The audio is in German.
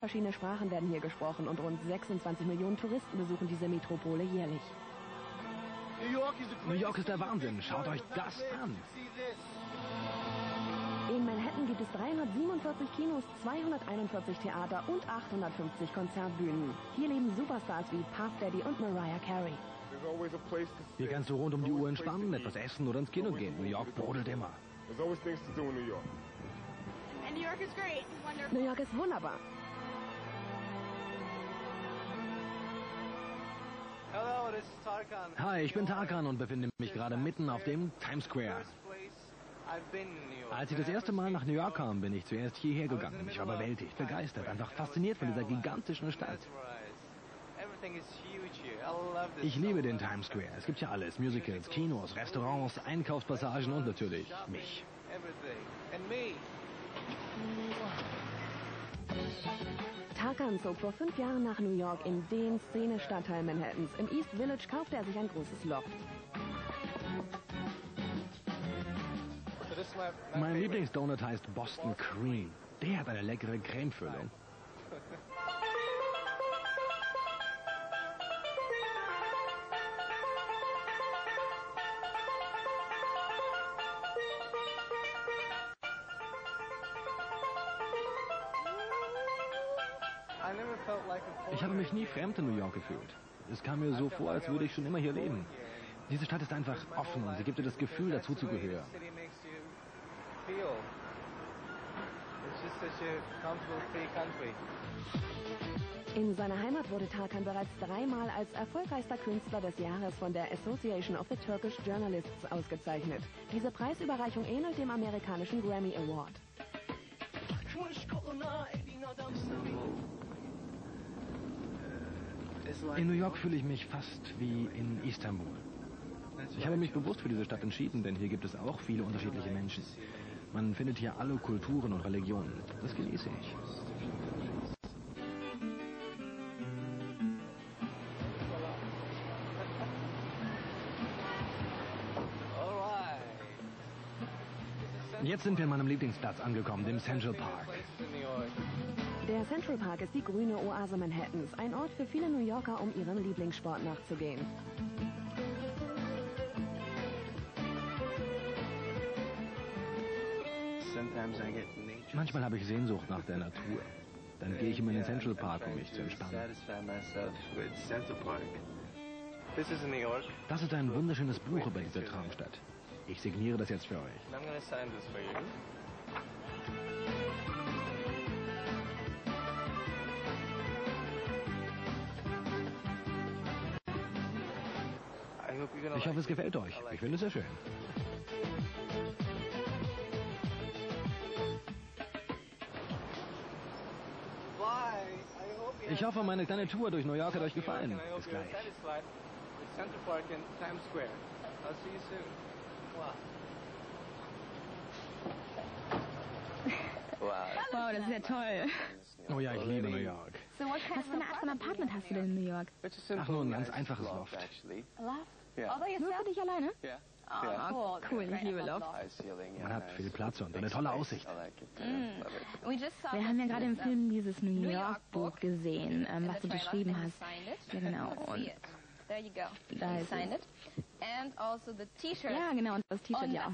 Verschiedene Sprachen werden hier gesprochen und rund 26 Millionen Touristen besuchen diese Metropole jährlich. New York ist der Wahnsinn. Schaut euch das an. In Manhattan gibt es 347 Kinos, 241 Theater und 850 Konzertbühnen. Hier leben Superstars wie Puff Daddy und Mariah Carey. Hier kannst du rund um die Uhr entspannen, etwas essen oder ins Kino gehen. New York brodelt immer. There's always things to do in New York. And New Hi, ich bin Tarkan und befinde mich gerade mitten auf dem Times Square. Als ich das erste Mal nach New York kam, bin ich zuerst hierher gegangen. Ich war überwältigt, begeistert, einfach fasziniert von dieser gigantischen Stadt. Ich liebe den. Times Square. Es gibt ja alles. Musicals, Kinos, Restaurants, Einkaufspassagen und natürlich mich. Tarkan zog vor fünf Jahren nach New York in den Szene-Stadtteil Manhattans. Im East Village kaufte er sich ein großes Loft. Mein. Lieblingsdonut heißt Boston Cream. Der hat eine leckere Cremefüllung. Ich habe mich nie fremd in New York gefühlt. Es kam mir so vor, als würde ich schon immer hier leben. Diese Stadt ist einfach offen. Sie gibt dir das Gefühl, comfortable, free country. In seiner Heimat wurde Tarkan bereits dreimal als erfolgreichster Künstler des Jahres von der Association of the Turkish Journalists ausgezeichnet. Diese Preisüberreichung ähnelt dem amerikanischen Grammy Award. In New York fühle ich mich fast wie in Istanbul. Ich habe mich bewusst für diese Stadt entschieden, denn hier gibt es auch viele unterschiedliche Menschen. Man findet hier alle Kulturen und Religionen. Das genieße ich. Jetzt sind wir an meinem Lieblingsplatz angekommen, dem Central Park. In. Der Central Park ist die grüne Oase Manhattans, ein Ort für viele New Yorker, um ihrem Lieblingssport nachzugehen. Manchmal habe ich Sehnsucht nach der Natur. Dann gehe ich immer in den Central Park, um mich zu entspannen. Das ist ein wunderschönes Buch über diese Traumstadt. Ich signiere das jetzt für euch. you're gonna Ich hoffe, es gefällt euch. Ich finde es sehr schön. Ich hoffe, meine kleine Tour durch New York hat euch gefallen. Bis gleich. Central Park and Times Square. I'll see you soon. Wow. Das ist ja toll. Oh ja, ich liebe New York. Was für eine Art von Apartment hast du denn in New York? Ach, nur ein ganz einfaches Loft. Nur für dich alleine? Oh, cool, ich liebe Loft. Man hat viel Platz und eine tolle Aussicht. Wir haben ja gerade im Film dieses New York Buch gesehen, ähm, was du geschrieben hast. Ja, genau. Und There you go. da ist signed it. And also the T-shirt. Ja, genau. Und das T-Shirt ja.